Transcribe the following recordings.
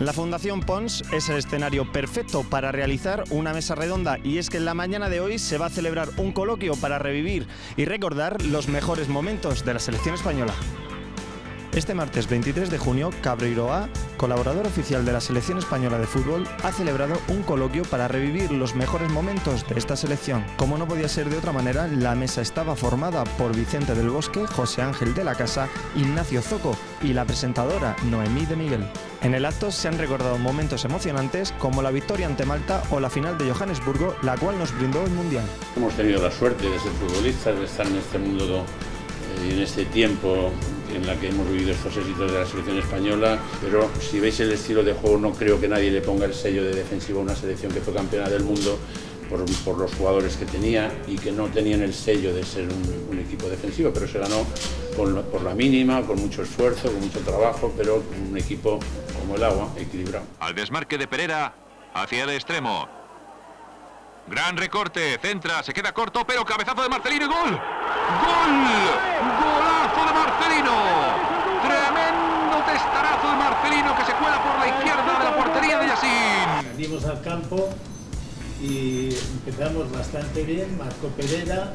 La Fundación Pons es el escenario perfecto para realizar una mesa redonda y es que en la mañana de hoy se va a celebrar un coloquio para revivir y recordar los mejores momentos de la selección española. Este martes 23 de junio, Cabreiroa, colaborador oficial de la selección española de fútbol, ha celebrado un coloquio para revivir los mejores momentos de esta selección. Como no podía ser de otra manera, la mesa estaba formada por Vicente del Bosque, José Ángel de la Casa, Ignacio Zoco y la presentadora Noemí de Miguel. En el acto se han recordado momentos emocionantes como la victoria ante Malta o la final de Johannesburgo, la cual nos brindó el Mundial. Hemos tenido la suerte de ser futbolistas, de estar en este mundo y en este tiempo en la que hemos vivido estos éxitos de la selección española, pero si veis el estilo de juego no creo que nadie le ponga el sello de defensivo a una selección que fue campeona del mundo por, los jugadores que tenía y que no tenían el sello de ser un, equipo defensivo, pero se ganó por la mínima, con mucho esfuerzo, con mucho trabajo, pero un equipo como el agua, equilibrado. Al desmarque de Pereira, hacia el extremo. Gran recorte, centra, se queda corto, pero cabezazo de Marcelino y gol. ¡Gol! ¡Golazo de Marcelino! Tremendo testarazo de Marcelino que se cuela por la izquierda de la portería de Al campo y empezamos bastante bien, marcó Pereira,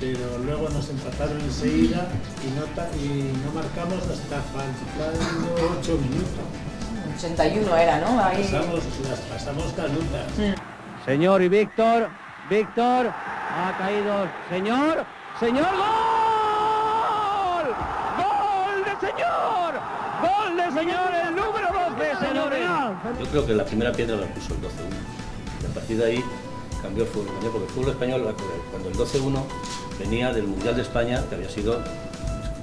pero luego nos empataron enseguida y no, y no marcamos hasta faltando 8 minutos. 81 era, ¿no? Ahí... Pasamos, las pasamos canutas. Mm. Señor y Víctor, Víctor, ha caído, señor, señor, gol, gol de señor, gol de señor, el número 12, señores. Yo creo que la primera piedra la puso el 12-1 y a partir de ahí cambió el fútbol español, porque el fútbol español, cuando el 12-1 venía del Mundial de España, que había sido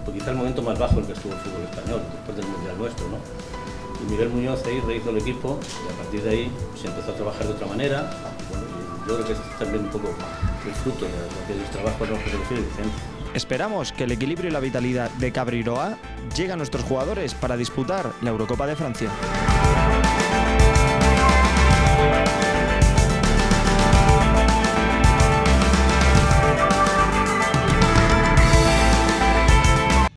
pues, quizá el momento más bajo en que estuvo el fútbol español, después del Mundial nuestro, ¿no? Y Miguel Muñoz ahí rehizo el equipo y a partir de ahí se empezó a trabajar de otra manera. Creo que es también un poco el fruto de, trabajos. Esperamos que el equilibrio y la vitalidad de Cabriroa llegue a nuestros jugadores para disputar la Eurocopa de Francia.